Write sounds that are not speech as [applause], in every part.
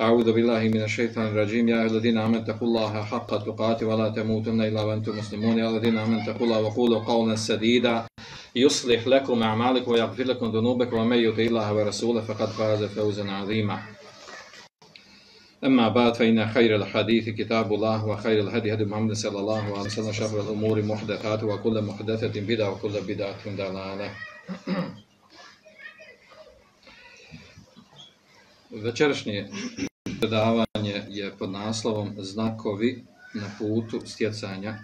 أعوذ بالله من الشيطان الرجيم. يا أيها الذين آمنوا اتقوا الله حق تقاته ولا تموتن إلا وأنتم مسلمون. يا الذين آمنوا اتقوا الله وقولوا قولا سديدا. يصلح لكم أعمالكم ويغفر لكم ذنوبكم. ومن يطع الله ورسوله فقد فاز فوزا عظيما. أما بعد فإن خير الحديث كتاب الله وخير الهدي هدي محمد صلى الله عليه وسلم شر الأمور محدثات وكل محدثة بدعة وكل بدعة ضلالة. Večerašnje predavanje je pod naslovom Znakovi na putu stjecanja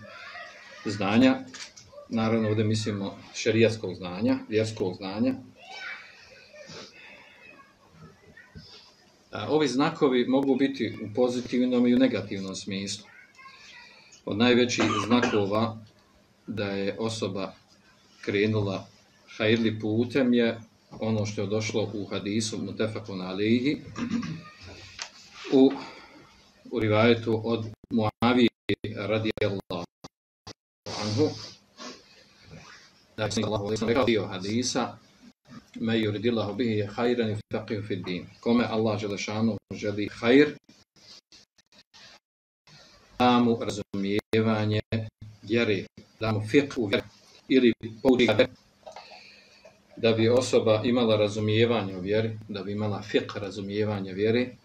znanja. Naravno, ovdje mislimo šerijatskog znanja, vjerskog znanja. Ovi znakovi mogu biti u pozitivnom i u negativnom smislu. Od najvećih znakova da je osoba krenula hajrli putem je ono što je došlo u hadisu Mutefakun alihi u, u rivajetu od Muavije radijallahu anhu da je Allah rekao dio hadisa me yuridillahu bihi je hajran i faqih fi din. Kome Allah želešanu želi hajr da mu razumijevanje vjeri da mu fiqh u vjeri ili pouči da bi osoba imala razumijevanje u vjeri, da bi imala fiqh razumijevanje vjeri,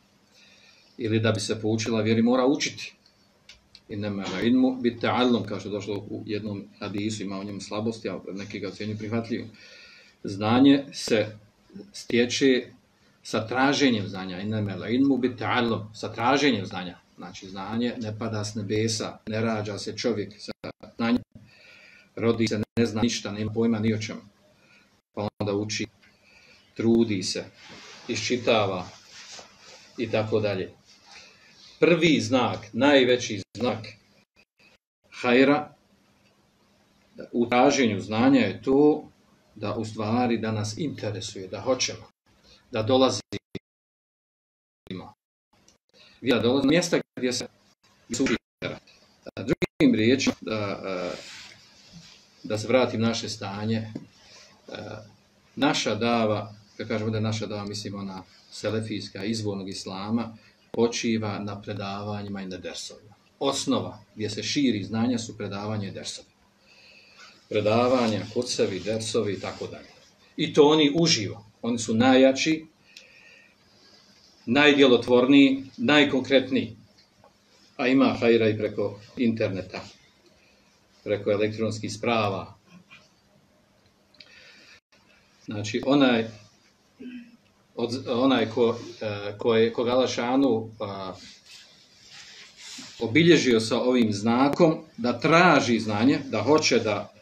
ili da bi se poučila vjeri, mora učiti. I nema ilmu ta'allum, kao što je došlo u jednom hadisu, ima u njemu slabosti, ali neki ga ocjenju prihvatljivim. Znanje se stječe sa traženjem znanja. I nema ilmu bit ta'allum, sa traženjem znanja. Znači, znanje ne pada s nebesa, ne rađa se čovjek sa znanjem, rodi se, ne zna ništa, nema pojma ni o čemu pa onda uči, trudi se, iščitava i tako dalje. Prvi znak, najveći znak hajra u traženju znanja je to da u stvari da nas interesuje, da hoćemo, da dolazimo. Da dolazimo mjesta gdje se uči Drugim riječima, da, da se vratim naše stanje, naša dava, kad kažemo da je naša dava, mislimo na selefijska izvornog islama, počiva na predavanjima i na dersovima. Osnova gdje se širi znanja su predavanje i dersovi. Predavanja, kursevi, dersovi i tako dalje. I to oni uživo. Oni su najjači, najdjelotvorniji, najkonkretniji. A ima hajra i preko interneta, preko elektronskih sprava, Znači, onaj, od, onaj ko, ko je, koga Lašanu obilježio sa ovim znakom, da traži znanje, da hoće da,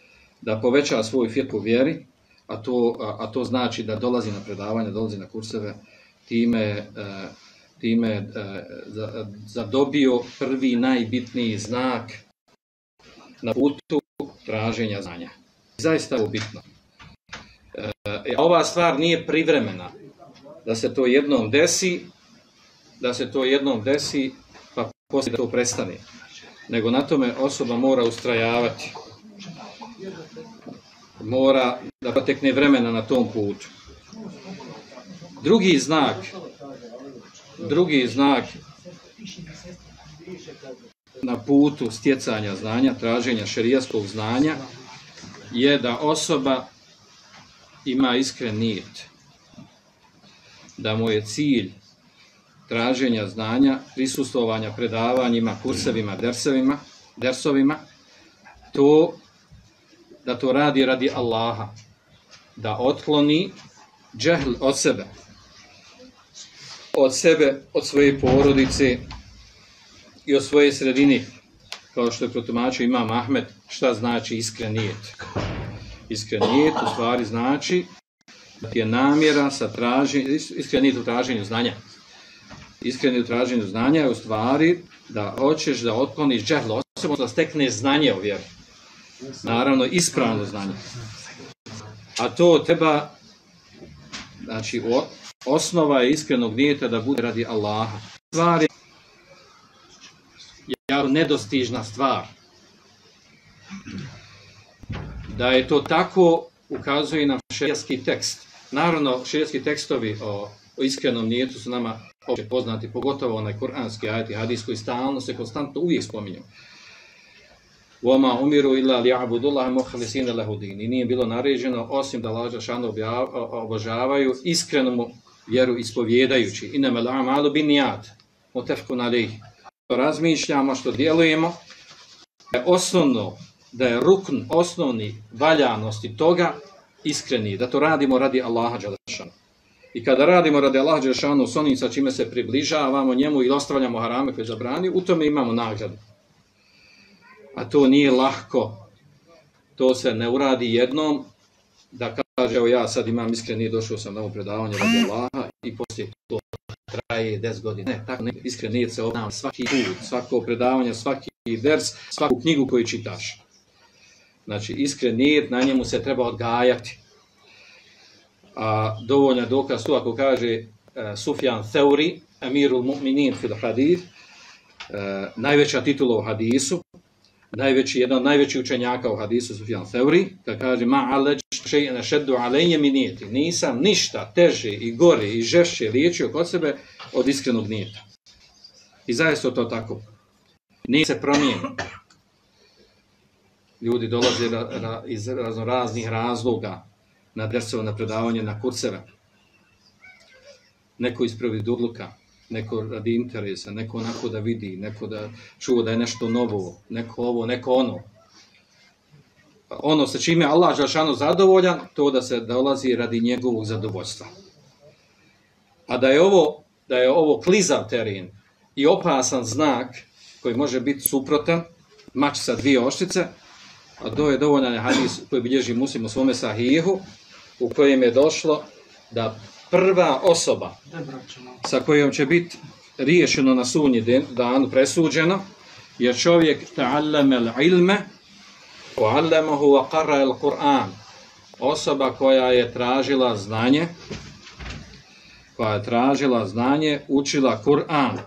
da poveća svoju firku vjeri, a to, a, a to znači da dolazi na predavanje, dolazi na kurseve, time, time zadobio prvi najbitniji znak na putu traženja znanja. Zaista je bitno. E, ova stvar nije privremena. Da se to jednom desi, da se to jednom desi, pa poslije da to prestane. Nego na tome osoba mora ustrajavati. Mora da potekne vremena na tom putu. Drugi znak, drugi znak na putu stjecanja znanja, traženja šerijaskog znanja, je da osoba ima iskren nijet da mu je cilj traženja znanja, prisustovanja predavanjima, kursevima, dersevima, dersovima, to da to radi radi Allaha, da otkloni džehl od sebe, od sebe, od svoje porodice i od svoje sredine, kao što je protumačio Imam Ahmed, šta znači iskren nijet. Iskren u stvari znači da ti je namjera sa traženjem, iskren u traženju znanja. Iskren u traženju znanja je u stvari da hoćeš da otkloniš džehl osobu, da stekneš znanje o. Naravno, ispravno znanje. A to treba, znači, osnova je iskrenog nijeta da bude radi Allaha. Stvar je nedostižna stvar. Da je to tako, ukazuje nam šerijski tekst. Naravno, šerijski tekstovi o, o iskrenom nijetu su nama opće poznati, pogotovo onaj kuranski ajati hadis koji stalno se konstantno uvijek spominju. Voma umiru illa li abudullah muhlisina lahudin. I nije bilo naređeno osim da lađa šanu obožavaju iskrenu vjeru ispovjedajući. Inama l'amalu bin nijad. Mutefku na Što razmišljamo, što djelujemo, je osnovno, da je rukn osnovni valjanosti toga iskreni, da to radimo radi Allaha Đalešanu. I kada radimo radi Allaha Đalešanu s onim sa čime se približavamo njemu i ostavljamo harame koje zabrani, u tome imamo nagradu a to nije lahko. To se ne uradi jednom, da kaže, evo ja sad imam iskreni, došao sam na ovo predavanje radi Allaha i poslije to traje 10 godina. Ne, tako ne, iskreni se obnavlja svaki put, svako predavanje, svaki vers, svaku knjigu koju čitaš. Znači, iskren na njemu se treba odgajati. A dovoljno dokaz tu ako kaže uh, Sufjan Theuri, Amirul Mu'minin fil hadith, uh, najveća titula u hadisu, najveći, jedan od najvećih učenjaka u hadisu Sufjan Theuri, kad kaže ma aleđ še'na šeddu alenje minijeti, nisam ništa teže i gore i žešće liječio kod sebe od iskrenog nijeta. I zaista to tako. Nije se promijeni. Ljudi dolaze ra, ra, iz razno raznih razloga na dersove, na predavanje, na kurseve. Neko iz odluka, neko radi interesa, neko onako da vidi, neko da čuva da je nešto novo, neko ovo, neko ono. Ono sa čime Allah Žešanu zadovoljan, to da se dolazi radi njegovog zadovoljstva. A da je ovo, da je ovo klizav teren i opasan znak koji može biti suprotan, mač sa dvije oštice, a to je dovoljan hadis koji bilježi muslim u svome sahihu, u kojem je došlo da prva osoba sa kojom će biti riješeno na sunji dan presuđeno je čovjek ta'allama al-ilma wa wa qara al-Qur'an. Osoba koja je tražila znanje koja je tražila znanje, učila Kur'an.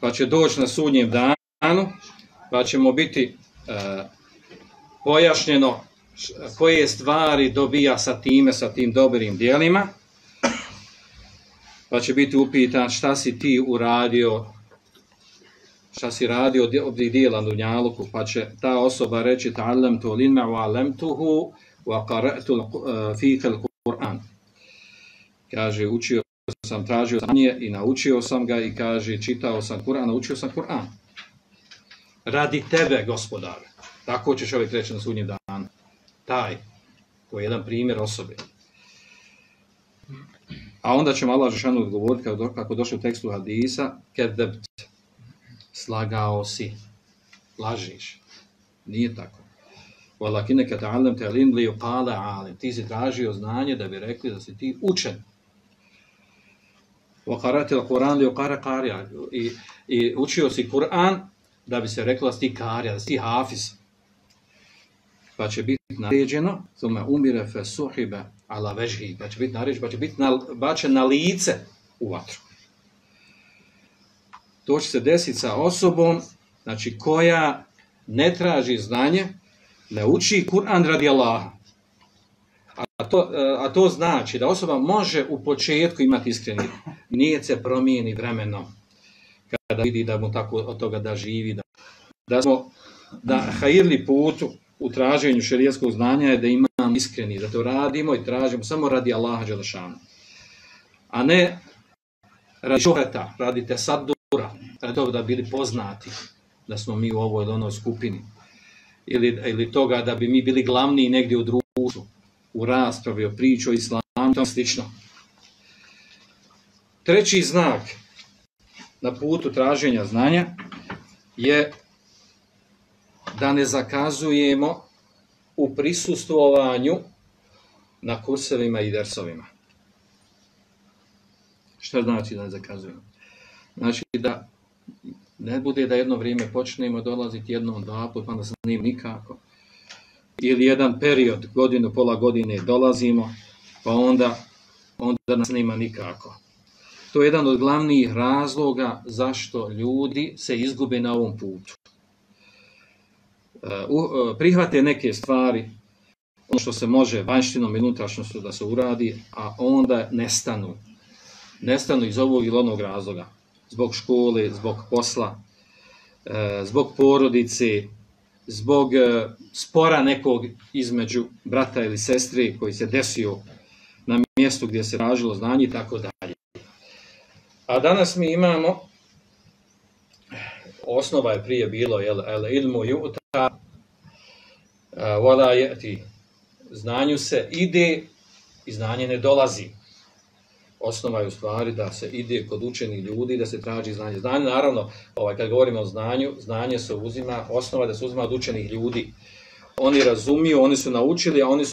Pa će doći na sudnjem danu, pa ćemo biti e, pojašnjeno koje stvari dobija sa time, sa tim dobrim dijelima, pa će biti upitan šta si ti uradio, šta si radio od dijela Dunjaluku, pa će ta osoba reći ta'allam tu linma wa alamtuhu wa qara'tu uh, fika al-Qur'an. Kaže, učio sam, tražio znanje i naučio sam ga i kaže, čitao sam Kur'an, naučio sam Kur'an. Radi tebe, gospodare. Tako će čovjek reći na sudnji dan. Taj, koji je jedan primjer osobe. A onda će Allah Žešanu odgovoriti kako, kako došlo u tekstu hadisa, kedebt, slagao si, lažiš. Nije tako. Walakine kad alim te alim li alim. Ti si tražio znanje da bi rekli da si ti učen. Wa qara'ti al-Quran li uqara qarija. I, I učio si Kur'an da bi se reklo da si ti karija, da si ti hafiz. Pa će biti naređeno, thumma umire fe suhibe ala vežhi, pa će biti naređeno, pa će biti na, bačen na lice u vatru. To će se desiti sa osobom, znači koja ne traži znanje, ne uči Kur'an radi Allaha. A to, a to znači da osoba može u početku imati iskreni, nije se promijeni vremeno kada vidi da mu tako od toga da živi, da, da smo da hajirli putu u traženju šerijskog znanja je da imam iskreni, da to radimo i tražimo samo radi Allaha Đelešanu. A ne radi šuheta, radi tesadura, radi toga da bili poznati, da smo mi u ovoj ili onoj skupini. Ili, ili toga da bi mi bili glavni negdje u društvu, u raspravi, o priču o islamu, to slično. Treći znak na putu traženja znanja je da ne zakazujemo u prisustvovanju na kursevima i dersovima. Što znači da ne zakazujemo? Znači da Ne bude da jedno vrijeme počnemo dolaziti jednom, dva put, pa nas nije nikako. Ili jedan period, godinu, pola godine dolazimo, pa onda, onda nas nema nikako. To je jedan od glavnih razloga zašto ljudi se izgube na ovom putu. E, e, prihvate neke stvari, ono što se može vanjštinom i da se uradi, a onda nestanu. Nestanu iz ovog ili onog razloga. Zbog škole, zbog posla, e, zbog porodice, zbog spora nekog između brata ili sestri koji se desio na mjestu gdje se tražilo znanje i tako dalje. A danas mi imamo, osnova je prije bilo, jel, el ilmu vola je znanju se ide i znanje ne dolazi. Osnova je u stvari da se ide kod učenih ljudi, da se traži znanje. Znanje, naravno, ovaj, kad govorimo o znanju, znanje se uzima, osnova da se uzima od učenih ljudi. Oni razumiju, oni su naučili, a oni su...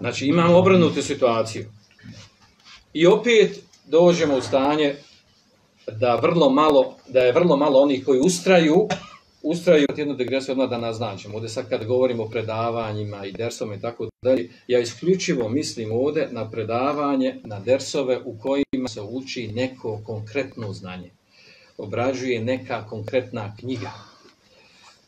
Znači, imamo obrnutu situaciju. I opet dođemo u stanje da vrlo malo, da je vrlo malo onih koji ustraju, ustraju jednu degresiju odmah da naznačimo. Ovdje sad kad govorimo o predavanjima i dersovima i tako dalje, ja isključivo mislim ovdje na predavanje, na dersove u kojima se uči neko konkretno znanje. Obrađuje neka konkretna knjiga.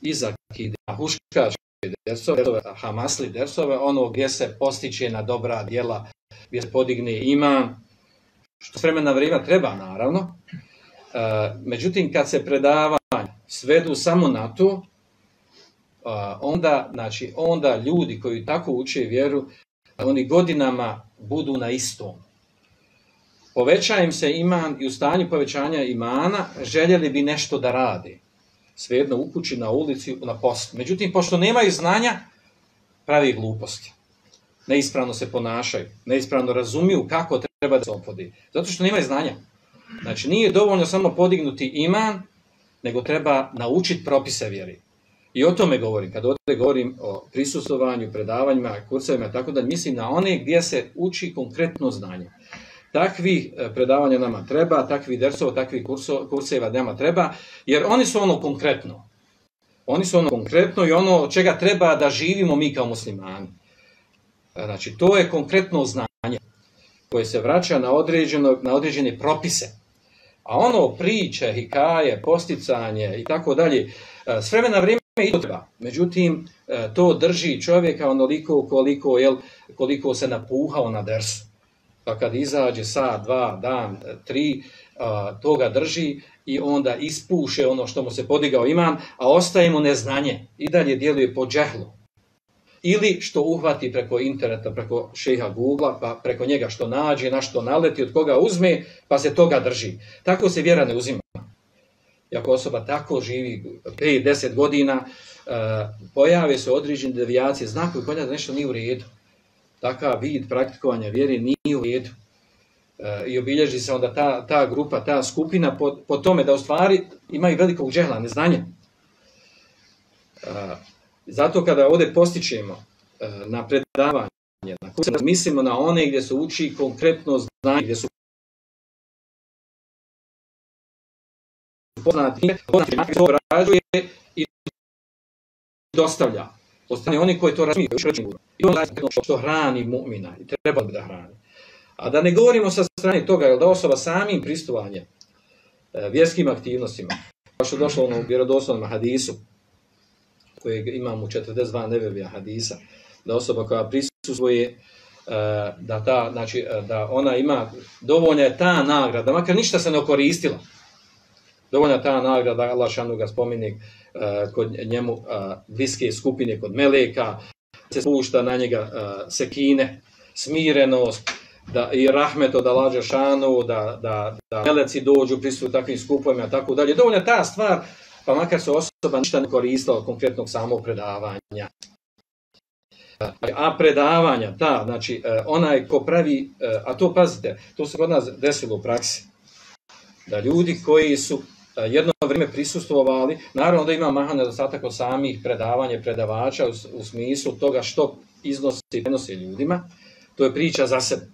Iza kida, huškačke dersove, hamasli dersove, ono gdje se postiče na dobra djela, gdje se podigne ima, što s vremena vrijeme treba naravno, E, međutim, kad se predavanja svedu samo na to, onda, znači, onda ljudi koji tako uče vjeru, oni godinama budu na istom. Poveća im se iman i u stanju povećanja imana željeli bi nešto da rade. Svejedno u kući, na ulici, na post. Međutim, pošto nemaju znanja, pravi gluposti. Neispravno se ponašaju, neispravno razumiju kako treba da se opodi. Zato što nemaju znanja. Znači nije dovoljno samo podignuti iman, nego treba naučiti propise vjeri. I o tome govorim. Kad ovdje govorim o prisustvovanju, predavanjima, kursevima, tako da mislim na one gdje se uči konkretno znanje. Takvih e, predavanja nama treba, takvih dersova, takvih kurseva nama treba, jer oni su ono konkretno. Oni su ono konkretno i ono od čega treba da živimo mi kao muslimani. Znači, to je konkretno znanje koje se vraća na, na određene propise. A ono priče, hikaje, posticanje i tako dalje, e, s vremena vrijeme i to treba. Međutim, e, to drži čovjeka onoliko koliko, jel, koliko se napuhao na dersu. Pa kad izađe sad, dva, dan, tri, toga drži i onda ispuše ono što mu se podigao imam, a ostaje mu neznanje i dalje djeluje po džehlu ili što uhvati preko interneta, preko šeha Google, pa preko njega što nađe, na što naleti, od koga uzme, pa se toga drži. Tako se vjera ne uzima. I ako osoba tako živi 5-10 godina, uh, pojave se određene devijacije, znakovi koja da nešto nije u redu. Takav vid praktikovanja vjere nije u redu. Uh, I obilježi se onda ta, ta grupa, ta skupina po, po tome da u stvari imaju velikog džehla, neznanja. Zato kada ovdje postičemo e, na predavanje, na mislimo na one gdje se uči konkretno znanje, gdje su poznati, poznati to obrađuje i dostavlja. Ostane oni koji to razumiju, i on što hrani mu'mina i treba da hrani. A da ne govorimo sa strane toga, jer da osoba samim pristovanjem e, vjerskim aktivnostima, kao što je došlo ono u vjerodoslovnom hadisu, kojeg imamo u 42 nevevija hadisa, da osoba koja prisustvuje, e, da, ta, znači, e, da ona ima, dovoljna je ta nagrada, makar ništa se ne okoristila, dovoljna ta nagrada, Allah šanu ga spomini e, kod njemu bliske skupine, kod meleka, se spušta na njega sekine, smirenost, da, i rahmet od Allah šanu, da, da, da meleci dođu prisutu takvim skupovima, tako dalje. Dovoljna ta stvar pa makar se osoba ništa ne koristila od konkretnog samog predavanja. A predavanja, ta, znači, e, onaj ko pravi, e, a to pazite, to se kod nas desilo u praksi, da ljudi koji su e, jedno vrijeme prisustvovali, naravno da ima mahan nedostatak od samih predavanja, predavača u, smislu toga što iznosi i prenosi ljudima, to je priča za sebe.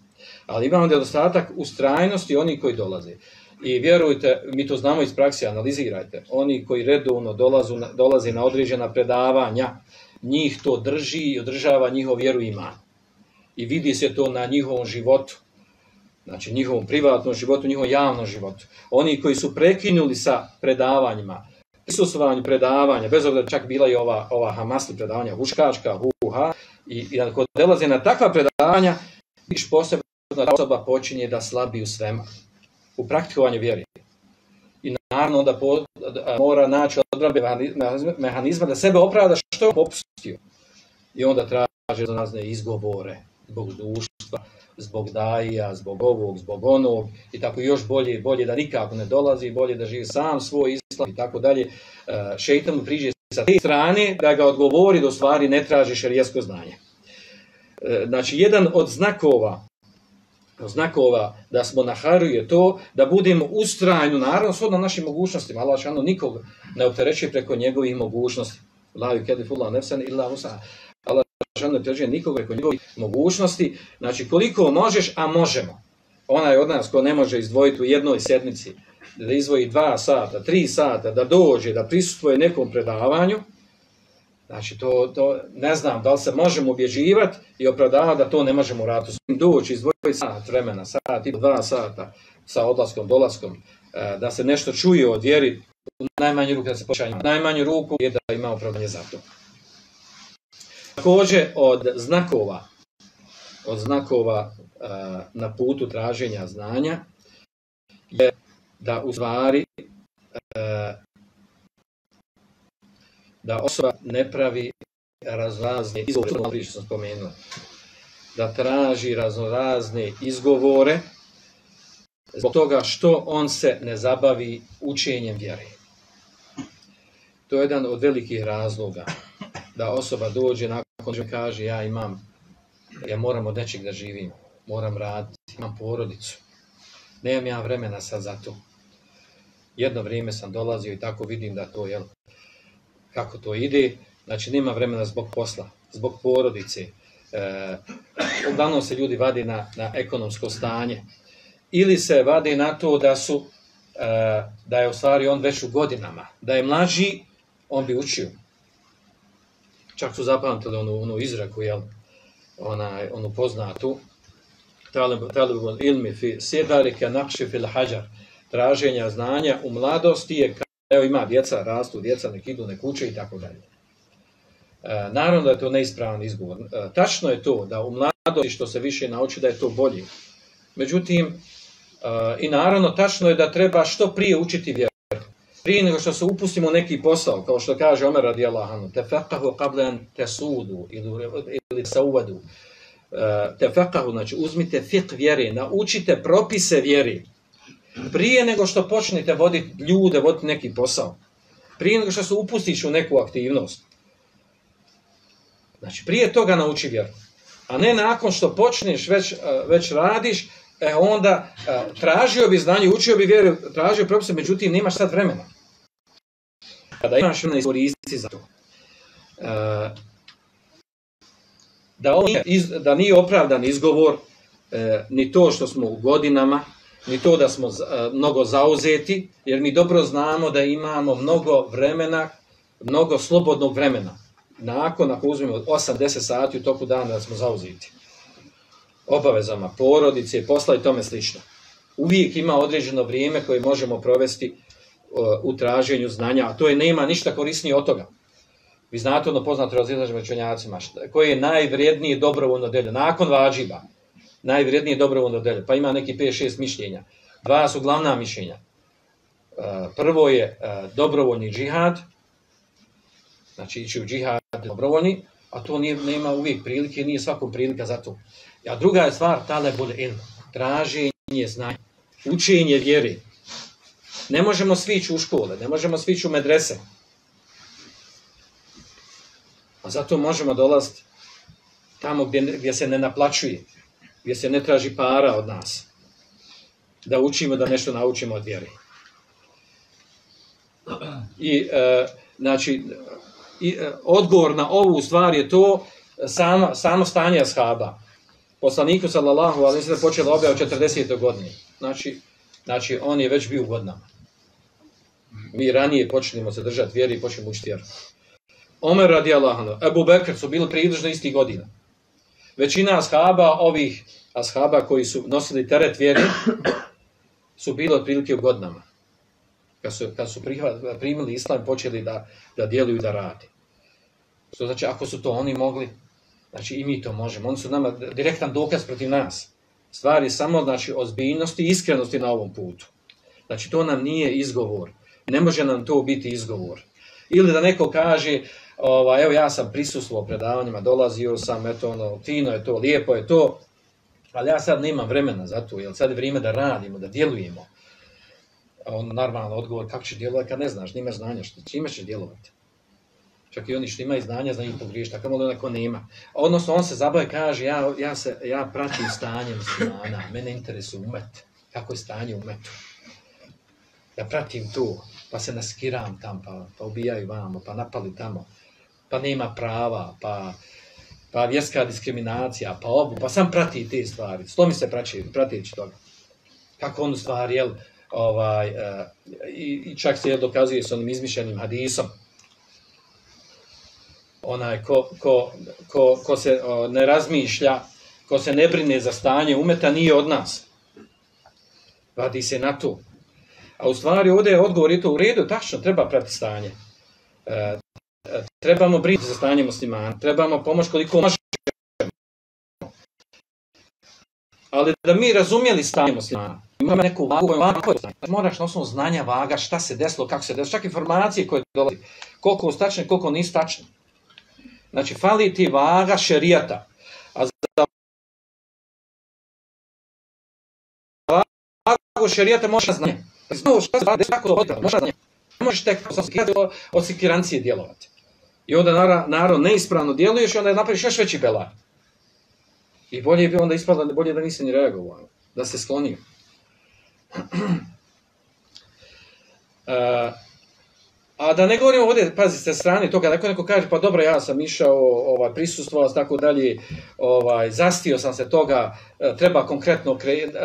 Ali imamo nedostatak u strajnosti oni koji dolaze. I vjerujte, mi to znamo iz praksi, analizirajte. Oni koji redovno dolazu, dolaze na određena predavanja, njih to drži i održava njihov vjeru ima. I vidi se to na njihovom životu. Znači njihovom privatnom životu, njihovom javnom životu. Oni koji su prekinuli sa predavanjima, prisustvovanju predavanja, bez obzira čak bila i ova, ova hamasli predavanja, huškačka, huha, i, i ako dolaze na takva predavanja, viš posebno osoba počinje da slabi u svema, u praktikovanju vjeri. I naravno da, mora naći odbrabe mehanizma da sebe opravda što je popustio. I onda traže razne izgovore zbog društva, zbog daja, zbog ovog, zbog onog i tako još bolje, bolje da nikako ne dolazi, bolje da živi sam svoj islam i tako dalje. E, šeitan mu priđe sa te strane da ga odgovori u stvari ne traži šerijasko znanje. E, znači, jedan od znakova znakova da smo na haru je to da budemo ustrajnu, naravno shodno našim mogućnostima. Allah šano nikog ne opterećuje preko njegovih mogućnosti. La yukadifullah nefsan illa usa. Allah šano ne opterećuje nikog preko njegovih mogućnosti. Znači koliko možeš, a možemo. Onaj od nas ko ne može izdvojiti u jednoj sedmici, da izdvoji dva sata, tri sata, da dođe, da prisustuje nekom predavanju, Znači, to, to ne znam da li se možemo obježivati i opravdavati da to ne možemo uraditi. Doći, izdvojiti sat vremena, sat i dva sata sa odlaskom, dolaskom, e, da se nešto čuje od vjeri, u najmanju ruku da se počne, najmanju ruku je da ima opravdanje za to. Također od znakova, od znakova e, na putu traženja znanja je da u stvari e, da osoba ne pravi raznorazne izgovore, što sam spomenuo, da traži raznorazne izgovore zbog toga što on se ne zabavi učenjem vjere. To je jedan od velikih razloga da osoba dođe nakon što kaže ja imam, ja moram od nečeg da živim, moram raditi, imam porodicu. Nemam ja vremena sad za to. Jedno vrijeme sam dolazio i tako vidim da to, jel, kako to ide, znači nema vremena zbog posla, zbog porodice. E, uglavnom se ljudi vade na, na ekonomsko stanje. Ili se vade na to da su, e, da je u on već u godinama, da je mlađi, on bi učio. Čak su zapamtili onu, onu izraku, jel, ona, onu poznatu, talibul ilmi fi nakši fil hađar, traženja znanja u mladosti je Evo ima djeca, rastu djeca, nek idu, nek uče i tako dalje. E, naravno da je to neispravan izgovor. E, tačno je to da u mladosti što se više nauči da je to bolje. Međutim, e, i naravno tačno je da treba što prije učiti vjeru. Prije nego što se upustimo u neki posao, kao što kaže Omer radijallahu anhu, tefakahu qablan tesudu ili, sauvadu. Tefakahu, znači uzmite fiqh vjere, naučite propise vjeri. Prije nego što počnete voditi ljude, voditi neki posao. Prije nego što se upustiš u neku aktivnost. Znači, prije toga nauči vjeru. A ne nakon što počneš, već, e, već radiš, e, onda e, tražio bi znanje, učio bi vjeru, tražio propise, međutim, nemaš sad vremena. Kada imaš vremena iskoristiti za to. Da, on, da nije opravdan izgovor, ni to što smo u godinama, ni to da smo mnogo zauzeti, jer mi dobro znamo da imamo mnogo vremena, mnogo slobodnog vremena. Nakon, ako uzmemo 8-10 sati u toku dana da smo zauzeti. Obavezama porodice, posla i tome slično. Uvijek ima određeno vrijeme koje možemo provesti u traženju znanja, a to je nema ništa korisnije od toga. Vi znate ono poznato razilaženje učenjacima, koje je najvrijednije dobrovoljno delje, nakon vađiba najvrijednije dobrovoljno delje, pa ima neki 5-6 mišljenja. Dva su glavna mišljenja. E, prvo je e, dobrovoljni džihad, znači ići u džihad dobrovoljni, a to nije, nema uvijek prilike, nije svakom prilika za to. A druga je stvar, talebul ilm, traženje znanja, učenje vjeri. Ne možemo svići u škole, ne možemo svići u medrese. A zato možemo dolaziti tamo gdje, gdje se ne naplaćuje gdje se ne traži para od nas. Da učimo, da nešto naučimo od vjeri. I, e, znači, i, e, odgovor na ovu stvar je to samo, samo stanje ashaba. Poslaniku sallallahu alaihi sallam počela objav u 40. godini. Znači, Znači, on je već bio u godinama. Mi ranije počnemo se držati vjeri i počnemo učiti vjeru. Omer radi Allahano, Ebu Bekr su bili približno istih godina. Većina ashaba, ovih ashaba koji su nosili teret vjeri, su bili otprilike u godinama. Kad su, kad su primili islam, počeli da, da djeluju da radi. Što znači, ako su to oni mogli, znači i mi to možemo. Oni su nama direktan dokaz protiv nas. Stvari samo znači, ozbiljnosti i iskrenosti na ovom putu. Znači, to nam nije izgovor. Ne može nam to biti izgovor. Ili da neko kaže, ova, evo ja sam prisustvovao predavanjima, dolazio sam, eto ono, fino je to, lijepo je to, ali ja sad nemam vremena za to, jer sad je vrijeme da radimo, da djelujemo. On normalno odgovor, kako će djelovati kad ne znaš, nemaš znanja, što, čime ćeš djelovati? Čak i oni što imaju znanja znaju pogriješiti, tako malo neko nema. Odnosno, on se zabavi kaže, ja, ja, se, ja pratim stanje muslimana, mene interesuje umet, kako je stanje u metu. Ja pratim to, pa se naskiram tam, pa, pa ubijaju vamo, pa napali tamo, pa nema prava, pa, pa vjerska diskriminacija, pa obu, pa sam prati te stvari. Sto mi se praći, pratići toga. Kako on u stvari, jel, ovaj, uh, i, i, čak se jel, dokazuje s onim izmišljenim hadisom, onaj ko, ko, ko, ko se o, ne razmišlja, ko se ne brine za stanje umeta, nije od nas. Vadi se na to. A u stvari ovdje je odgovor i to u redu, tačno, treba pratiti stanje. E, e trebamo brinuti za stanje muslimana, trebamo pomoć koliko možemo. Ali da mi razumjeli stanje muslimana, imamo neku vagu koju moraš na osnovu znanja vaga šta se desilo, kako se desilo, čak informacije koje dolazi, koliko stačne, koliko nisu tačne. Znači, fali ti vaga šerijata. A za vagu šerijata možeš znanje. Znao šta se kako odgleda, možeš znanje. Ne možeš tek od sikirancije djelovati. I onda narod neispravno djeluješ i onda napraviš još veći belaj. I bolje bi onda ispalo, bolje da nisi ni reagovao, da se sklonio. uh, [clears throat] A da ne govorimo ovdje, pazite, strane toga, neko neko kaže, pa dobro, ja sam išao, ovaj, prisustvovao, tako dalje, ovaj, zastio sam se toga, e, treba konkretno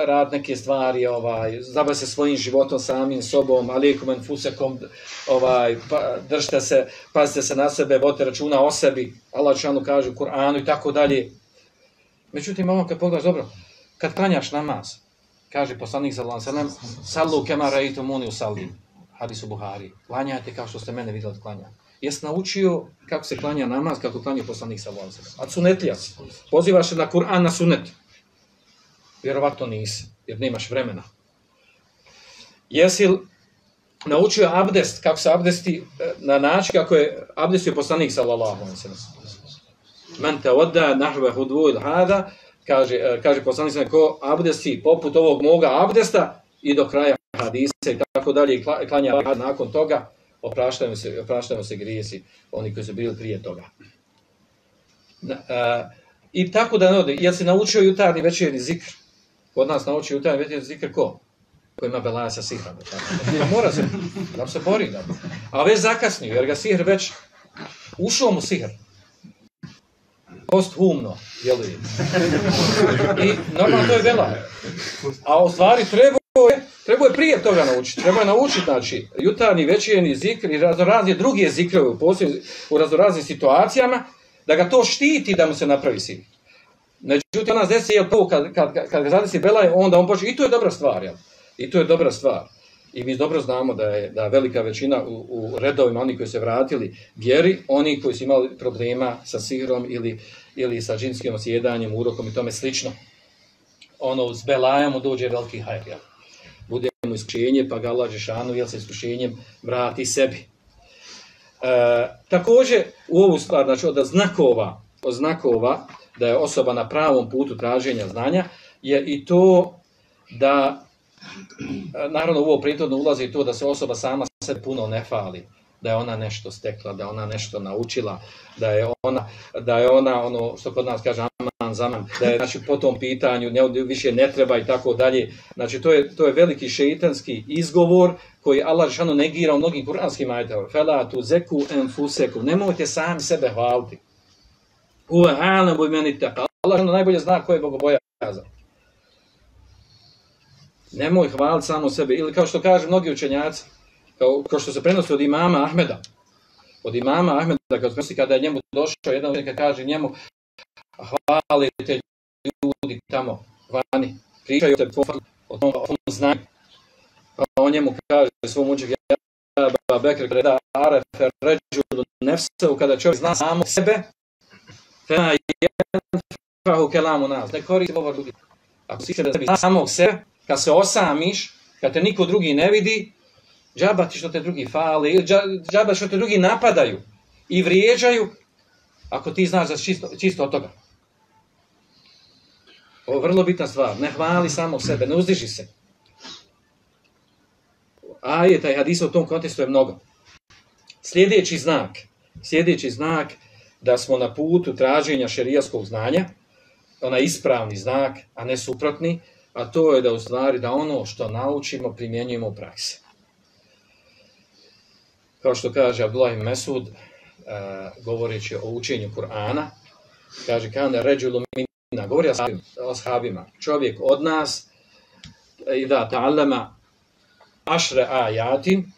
rad neke stvari, ovaj, zabav se svojim životom, samim sobom, alijekom enfusekom, ovaj, pa, držite se, pazite se na sebe, vodite računa o sebi, Allah čanu kaže u Kur'anu i tako dalje. Međutim, ovo kad pogledaš, dobro, kad klanjaš namaz, kaže poslanik za lansanem, sallu kemara i muni u sallim hadisu Buhari. Klanjajte kao što ste mene vidjeli klanja. Jesi naučio kako se klanja namaz, kako klanja poslanik sa Allahom. A sunetlija Pozivaš se na Kur'an, na sunet. Vjerovatno nisi, jer nemaš vremena. Jesi naučio abdest, kako se abdesti e, na način kako je abdestio poslanik sa Allahom. Men te odda nahve hudvu il hada, kaže, e, kaže poslanik ko abdesti poput ovog moga abdesta i do kraja hadise i tako dalje, klanja nakon toga, opraštamo se, opraštamo se grijesi oni koji su bili prije toga. Na, a, I tako da ne ode, jel se naučio jutarnji večerni zikr? Kod nas naučio jutarnji večerni zikr ko? Ko ima belaja sa sihrom. Mora se, da se bori. Da. A već zakasnio, jer ga sihr već ušao mu sihr. Posthumno, djeluje. I normalno to je belaja. A u stvari treba je, treba je prije toga naučiti. Treba je naučiti, znači, jutarnji, večerni zikr i raznorazne druge zikrove u, poslije, u raznoraznim situacijama, da ga to štiti da mu se napravi sin. Međutim, nas desi, jel, prvo, kad, kad, kad ga zadesi belaj, onda on počne, i to je dobra stvar, jel? I to je dobra stvar. I mi dobro znamo da je da velika većina u, u redovima, oni koji se vratili vjeri, oni koji su imali problema sa sihrom ili, ili sa džinskim osjedanjem, urokom i tome slično, ono, s belajom dođe veliki hajr, jel? Bude mu iskušenje, pa ga Allah Žešanu, jel se iskušenjem, vrati sebi. E, također, u ovu stvar, znači od znakova, od znakova da je osoba na pravom putu traženja znanja, je i to da, naravno u ovo prijetodno ulazi to da se osoba sama se puno ne fali, da je ona nešto stekla, da je ona nešto naučila, da je ona, da je ona ono što kod nas kaže aman zaman, da je znači po tom pitanju ne, više ne treba i tako dalje. Znači to je to je veliki šejtanski izgovor koji Allah džano negira u mnogim kuranskim ajetima. Fela tu zeku enfusekum. Nemojte sami sebe hvaliti. A'lamu bi meni Allah najbolje zna ko je bogobojazan. Nemoj hvaliti samo sebe. Ili kao što kažu mnogi učenjaci, kao, kao što se prenosi od imama Ahmeda. Od imama Ahmeda, kad kada je njemu došao, jedan učenjaka kaže njemu, hvalite ljudi tamo, vani, pričaju o tvom, o tom znanju. Pa on njemu kaže svom učenju, ja Bekr kada arefe ređu nefsevu, kada čovjek zna samo sebe, fena fahu kelamu nas, ne koristi govor ljudi. Ako si da sebi samog sebe, kad se osamiš, kad te niko drugi ne vidi, džaba ti što te drugi fali, džaba što te drugi napadaju i vrijeđaju, ako ti znaš da čisto, čisto od toga. Ovo je vrlo bitna stvar. Ne hvali samog sebe, ne uzdiži se. Ajeta i hadisa u tom kontekstu je mnogo. Sljedeći znak, sljedeći znak da smo na putu traženja šerijaskog znanja, onaj ispravni znak, a ne suprotni, a to je da u stvari da ono što naučimo primjenjujemo u praksi. Kao što kaže Abdullah Mesud, uh, govoreći o učenju Kur'ana, kaže kane ređulu minna, govori o sahabima, čovjek od nas, i da ta'allama ašre ajatin,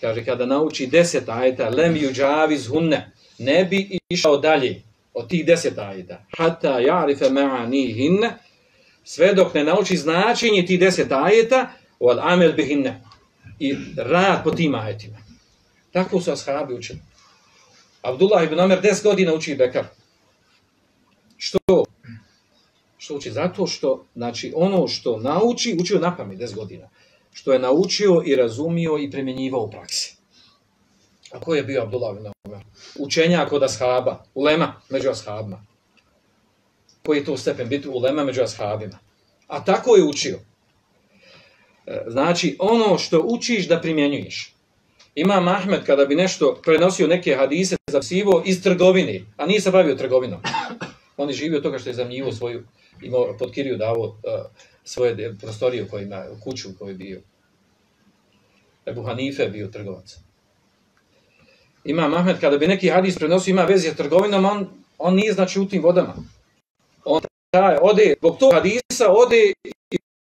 kaže kada nauči deset ajeta, lem juđaviz hunne, ne bi išao dalje od tih deset ajeta. Hata jarife hinne, sve dok ne nauči značenje tih deset ajeta, od amel bihinne. I rad po tim ajetima. Tako su ashabi učili. Abdullah ibn Amer 10 godina uči Bekar. Što? Što uči? Zato što, znači, ono što nauči, učio na pamet 10 godina. Što je naučio i razumio i primjenjivao u praksi. A ko je bio Abdullah ibn Amer? Učenja kod ashaba, ulema među ashabima. Koji je to stepen biti ulema među ashabima. A tako je učio. E, znači, ono što učiš da primjenjuješ. Ima Ahmed kada bi nešto prenosio neke hadise za sivo iz trgovine, a nije se bavio trgovinom. On je živio toga što je zamnjivo svoju, imao pod kiriju davo uh, svoje prostorije u kojoj ima, kuću u kojoj je bio. Ebu Hanife bio trgovac. Ima Ahmed kada bi neki hadis prenosio ima veze s trgovinom, on, on nije znači u tim vodama. On taj, ode, zbog tog hadisa, ode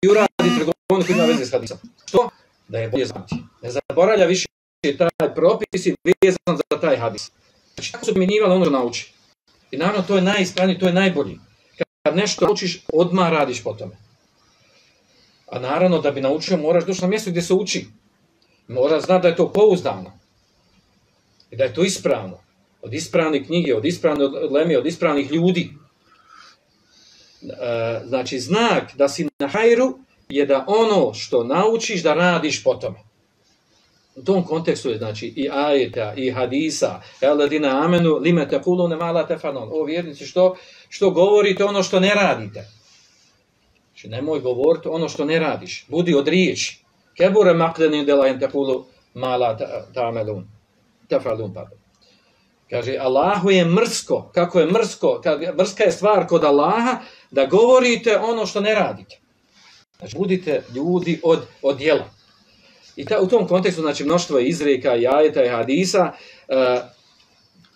i uradi trgovinu koji ima veze s hadisom. Što? Da je bolje znati. Ne zaboravlja više taj propis i vezan za taj hadis. Znači, tako su primjenjivali ono što nauči. I naravno, to je najispravniji, to je najbolji. Kad nešto naučiš, odmah radiš po tome. A naravno, da bi naučio, moraš doći na mjesto gdje se uči. Moraš znati da je to pouzdano. I da je to ispravno. Od ispravnih knjige, od ispravne leme, od ispravnih ljudi. E, znači, znak da si na hajru je da ono što naučiš da radiš po tome. U tom kontekstu je znači i ajeta i hadisa, eladina amenu lime tekulune mala tefanon. O vjernici što, što govorite ono što ne radite. Znači nemoj govoriti ono što ne radiš. Budi od riječi. Kebure maklenin dela in tekulu mala tamelun. Tefalun, pardon. Kaže, Allahu je mrsko. Kako je mrsko? Mrska je stvar kod Allaha da govorite ono što ne radite. Znači, budite ljudi od, od djela. I ta, u tom kontekstu, znači, mnoštvo izreka, jajeta i hadisa, uh,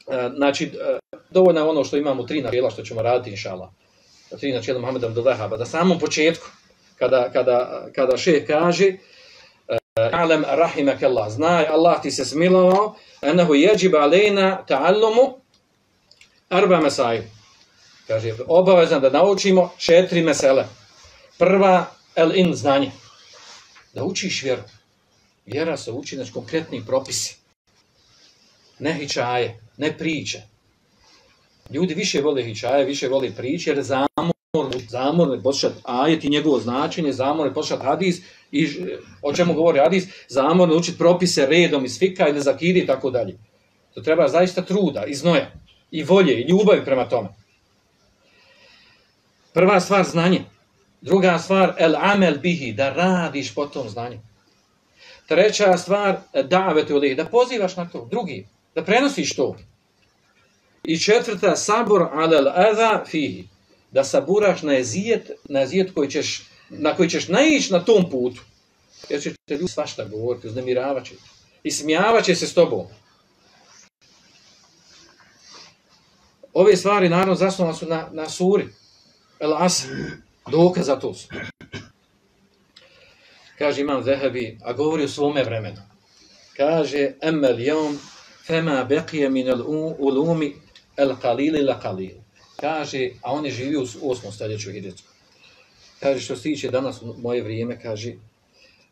uh, znači, uh, dovoljno je ono što imamo tri načela što ćemo raditi, inšala. Tri načela Muhammeda Abdullahaba. Da samom početku, kada, kada, kada šeh kaže, Alem rahimak Allah, znaj, Allah ti se smilovao, enahu jeđib alejna ta'allumu arba mesaju. Kaže, obavezno da naučimo četiri mesele. Prva, el in, znanje. Da učiš vjeru. Vjera se uči na konkretni propisi. Ne hičaje, ne priče. Ljudi više vole hičaje, više vole priče, jer zamor, zamor ne poslušati ajet i njegovo značenje, zamor ne poslušati hadis, i o čemu govori hadis, zamor ne učiti propise redom iz fika i ne zakidi i tako dalje. To treba zaista truda, i znoja, i volje, i ljubavi prema tome. Prva stvar znanje. Druga stvar, el amel bihi, da radiš po tom znanju. Treća stvar, davetu da pozivaš na to, drugi, da prenosiš to. I četvrta, sabor alel eza fihi, da saburaš na jezijet, na jezijet koji ćeš, na koji ćeš naići na tom putu. Jer će te ljudi svašta govoriti, uznemiravat će I smijavat će se s tobom. Ove stvari, naravno, zasnovane su na, na suri. El Asr. Dokaz za to su. Kaže Imam Zehebi, a govori o svome vremenu. Kaže, emel jom, fema beqije min ulumi el kalili la kalil. Kaže, a on je živio u 8. stoljeću Hidetsku. Kaže, što se tiče danas u moje vrijeme, kaže,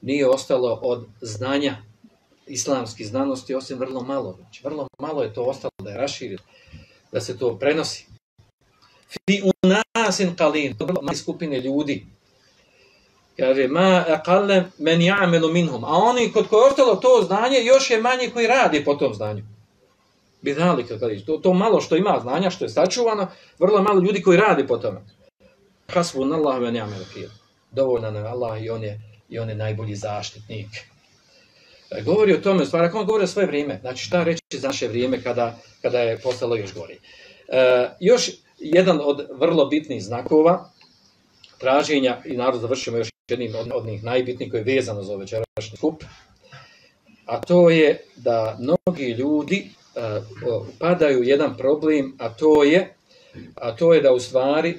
nije ostalo od znanja islamskih znanosti, osim vrlo malo. Znači, vrlo malo je to ostalo da je raširilo, da se to prenosi. Fi unasin kalin, to vrlo skupine ljudi. Kaže, ma aqalle men ja'melu minhum. A oni kod koje ostalo to znanje, još je manje koji radi po tom znanju. Bidali, kad to, to malo što ima znanja, što je sačuvano, vrlo malo ljudi koji radi po tome. Hasbun Allah ve ni'mal wakil. Dovoljno nam Allah i on je i on je najbolji zaštitnik. E, govori o tome, stvar, on govori o svoje vrijeme, znači šta reći za naše vrijeme kada, kada je postalo još gori. E, još jedan od vrlo bitnih znakova traženja, i narod završimo još jednim od, od njih najbitnijih koji je vezano za večerašnji skup, a to je da mnogi ljudi uh, upadaju u jedan problem, a to je a to je da u stvari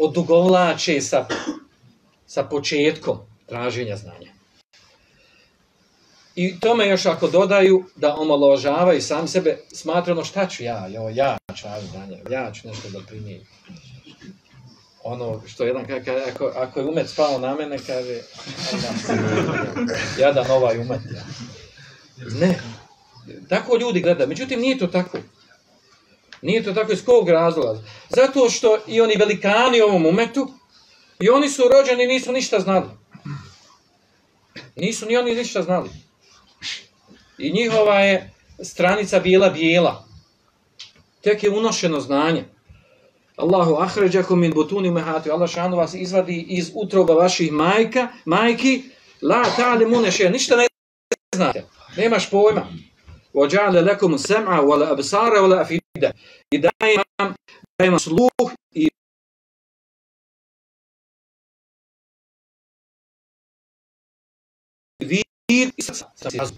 odugovlače sa, sa početkom traženja znanja. I tome još ako dodaju da omalovažavaju sami sebe, smatrano šta ću ja, jo, ja ću ja ću nešto da primijem. Ono što jedan kaže, ako, ako je umet spao na mene, kaže, ja da ovaj umet. Ja. Ne, tako ljudi gledaju. Međutim, nije to tako. Nije to tako iz kog razloga? Zato što i oni velikani u ovom umetu, i oni su rođeni nisu ništa znali. Nisu ni oni ništa znali. I njihova je stranica bila bijela. Tek je unošeno znanje. Allahu ahređakum min butuni mehatu. Allah šanu vas izvadi iz utroba vaših majka, majki. La ta'ali muneše. Ništa ne znate. Nemaš pojma. Ođale lekom sem'a, wala absara, wala afida. I daje vam, daje vam sluh i vid i srca. Mozak.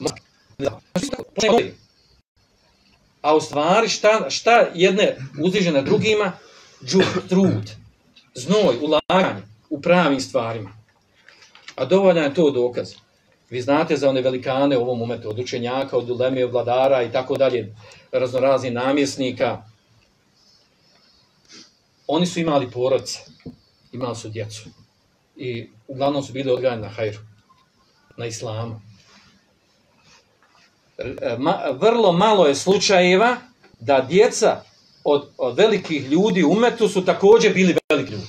Mozak. Mozak. A u stvari šta, šta jedne uzdiže drugima? Džuh, trud, znoj, ulaganje u pravim stvarima. A dovoljan je to dokaz. Vi znate za one velikane u ovom umetu, od učenjaka, od uleme, vladara i tako dalje, raznorazni namjesnika. Oni su imali porodce, imali su djecu. I uglavnom su bili odgajani na hajru, na islamu. Vrlo malo je slučajeva da djeca od, od velikih ljudi umetu su također bili veliki ljudi.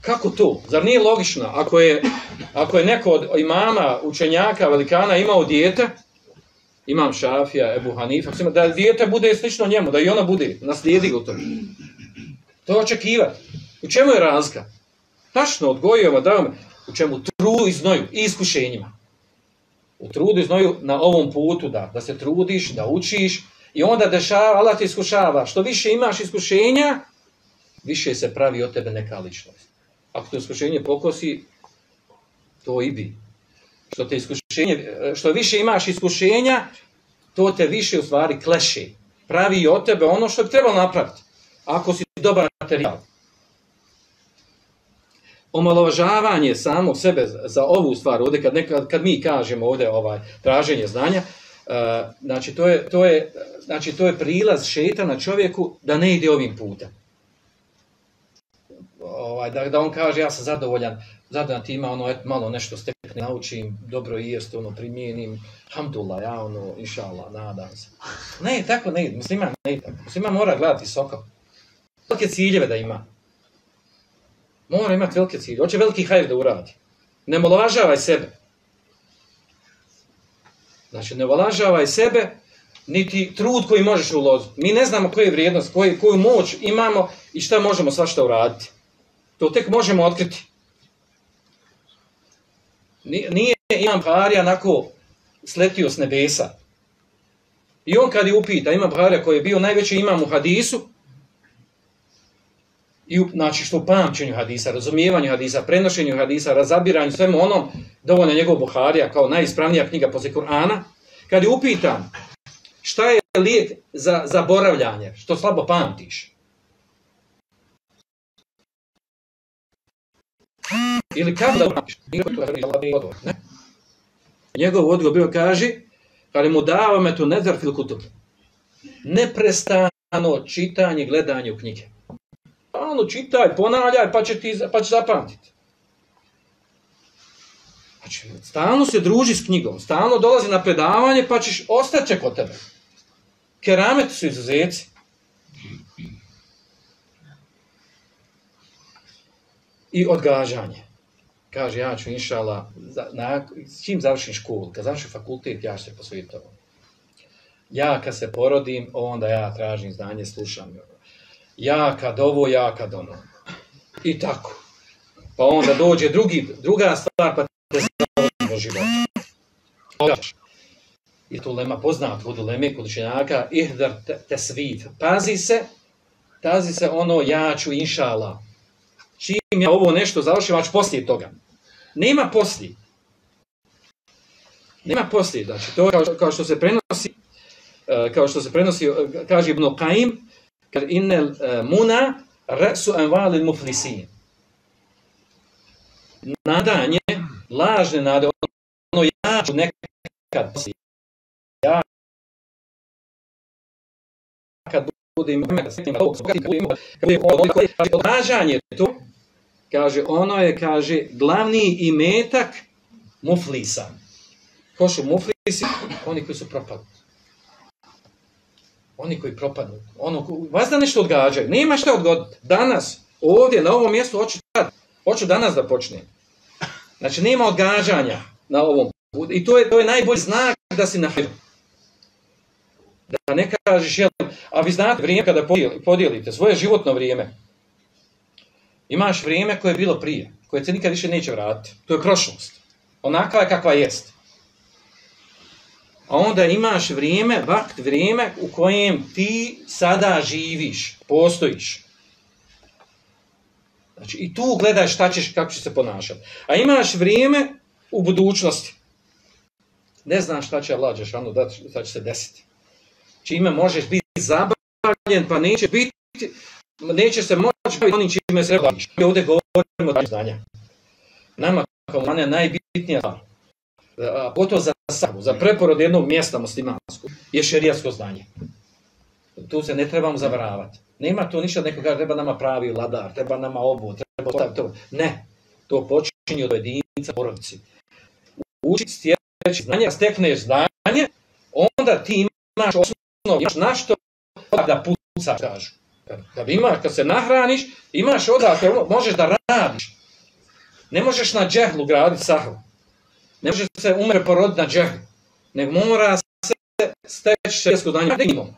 Kako to? Zar nije logično? Ako je, ako je neko od imama, učenjaka, velikana imao dijete, imam Šafija, Ebu Hanifa, da dijete bude slično njemu, da i ona bude, naslijedi to. To je očekivati. U čemu je razlika? Tačno, odgojio dao me. U čemu? Trudu i znoju i iskušenjima. U trudu i znoju na ovom putu da, da se trudiš, da učiš i onda dešava, Allah te iskušava. Što više imaš iskušenja, više se pravi od tebe neka ličnost. Ako te iskušenje pokosi, to i bi. Što, te iskušenje, što više imaš iskušenja, to te više u stvari kleše. Pravi od tebe ono što bi trebalo napraviti. Ako si dobar materijal. Omalovažavanje samog sebe za ovu stvar, ovdje kad, nekad, kad mi kažemo ovdje ovaj, traženje znanja, uh, znači, to je, to je, znači to je prilaz šetana čovjeku da ne ide ovim putem ovaj, da, da on kaže ja sam zadovoljan, zadovoljan ima ono, et, malo nešto stekne, naučim, dobro i jest, ono, primijenim, hamdulillah, ja ono, inšallah, nadam se. Ne, tako ne, muslima ne tako. Muslima mora gledati soko. Velike ciljeve da ima. Mora imati velike ciljeve. Hoće veliki hajr da uradi. Ne molovažavaj sebe. Znači, ne molovažavaj sebe, niti trud koji možeš uložiti. Mi ne znamo koju vrijednost, koju, koju moć imamo i šta možemo svašta uraditi. To tek možemo otkriti. Nije Imam Buharija onako sletio s nebesa. I on kad je upita, Imam Buharija koji je bio najveći imam u hadisu, i znači što u pamćenju hadisa, razumijevanju hadisa, prenošenju hadisa, razabiranju, svemu onom, dovoljno njegov Buharija kao najispravnija knjiga poslije Kur'ana, kad je upitan šta je lijek za zaboravljanje, što slabo pamtiš, Ili kako da? Ne. Njegov odgovor bio kaže, kada mu dava me tu nezar fil kutub. Neprestano čitanje, gledanje u knjige. Ono čitaj, ponavljaj, pa će ti pa će zapamtiti. Znači, stalno se druži s knjigom, stalno dolazi na predavanje, pa ćeš će kod tebe. Keramet su izuzeci. I odgađanje. Kaže, ja ću inšala, na, čim završim školu, kad završim fakultet, ja ću se posvetiti Ja kad se porodim, onda ja tražim znanje, slušam. Ja kad ovo, ja kad ono. I tako. Pa onda dođe drugi, druga stvar, pa te završim život. I to lema poznat kod leme, kod učenjaka, ihdar te svit. Pazi se, pazi se ono, ja ću inšala čim ja ovo nešto završim, ja ću poslije toga. Nema poslije. Nema poslije, znači to kao, kao što se prenosi, e, kao što se prenosi, e, kaže Ibn Qaim, kad innel e, muna resu envalil muflisin. Nadanje, lažne nade, ono ja ću nekad. Ja kad budem odgađanje to, Kaže, ono je, kaže, glavni imetak muflisa. Ko su muflisi? Oni koji su propali. Oni koji propadnu. Ono, vas da nešto odgađaju. Nema šta odgoditi. Danas, ovdje, na ovom mjestu, hoću tad. Hoću danas da počnem. Znači, nema odgađanja na ovom putu. I to je, to je najbolji znak da si na Da ne kažeš, jel, a vi znate vrijeme kada podijelite svoje životno vrijeme, Imaš vrijeme koje je bilo prije, koje se nikad više neće vratiti. To je prošlost. Onakva je kakva jest. A onda imaš vrijeme, vakt vrijeme u kojem ti sada živiš, postojiš. Znači i tu gledaš šta ćeš, kako ćeš se ponašati. A imaš vrijeme u budućnosti. Ne znaš šta će Allah Žešanu dati, šta će se desiti. Čime možeš biti zabavljen, pa neće biti neće se moći biti onim čime se baviš. Mi ovdje govorimo o znanja. Nama kao mane najbitnija stvar, a za sabu, za preporod jednog mjesta muslimanskog, je šerijasko znanje. Tu se ne trebamo zavaravati. Nema to ništa neko kaže treba nama pravi ladar, treba nama ovo, treba to. Ne, to počinje od jedinca porodici. Učiti stjeći znanje, stekneš znanje, onda ti imaš osnovu, imaš na što da pucaš, kažu. Kad, imaš, kad se nahraniš, imaš odakle, ono, možeš da radiš. Ne možeš na džehlu graditi sahru. Ne možeš se umre poroditi na džehlu. Nego mora se steći šesko danje minimum.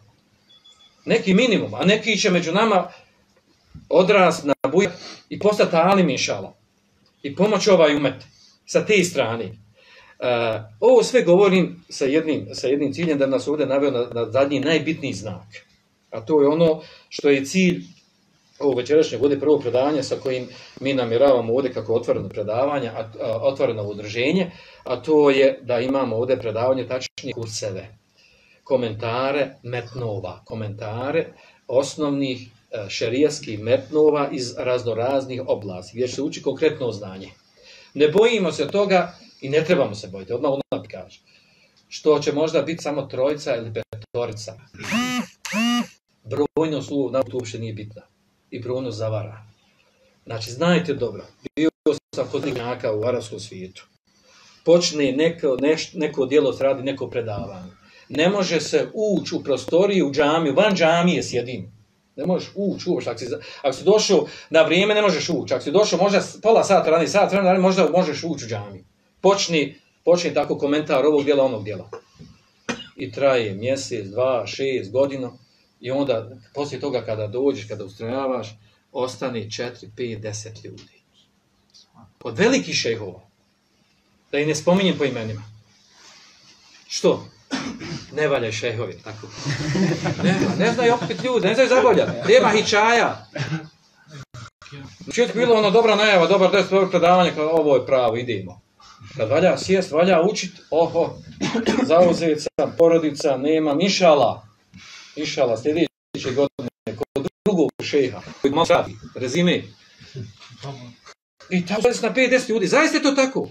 Neki minimum, a neki će među nama odrast na buja i postati alim inšala. I pomoći ovaj umet sa te strane. Uh, ovo sve govorim sa jednim, sa jednim ciljem da nas ovdje naveo na, na zadnji najbitniji znak. A to je ono što je cilj ovog večerašnjeg ovdje prvog predavanja sa kojim mi namjeravamo ovdje kako otvoreno predavanje, a, otvoreno udruženje, a to je da imamo ovdje predavanje tačnije kurseve, komentare metnova, komentare osnovnih e, šerijaskih metnova iz raznoraznih oblasti, gdje se uči konkretno znanje. Ne bojimo se toga i ne trebamo se bojiti, odmah odmah kaže. Što će možda biti samo trojica ili petorica brojnost u na uopće nije bitna. I brojnost zavara. Znači, znajte dobro, bio sam kod njaka u arabskom svijetu. Počne neko, neš, neko djelo radi neko predavanje. Ne može se ući u prostoriju, u džamiju, van džamije sjedim. Ne možeš ući uopšte. Ako si, ako si došao na vrijeme, ne možeš ući. Ako si došao možda pola sata rani, sat rani, možda možeš ući u džamiju. Počni, počni tako komentar ovog dijela, onog dijela. I traje mjesec, dva, šest godina. I onda, poslije toga kada dođeš, kada ustrojavaš, ostane 4, 5, 10 ljudi. Od velikih šehova. Da ih ne spominjem po imenima. Što? Ne valja šehovi, tako. Ne, ne znaju opet ljudi, ne znaju zabolja. Nema hičaja. Čet bilo ono dobra najava, dobar des, dobro predavanje, kao ovo je pravo, idemo. Kad valja sjest, valja učit, oho, zauzet sam, porodica, nema, mišala inšala sljedeće godine kod drugog šeha koji malo radi, rezime. I tamo se na 5-10 ljudi. Zaista je to tako.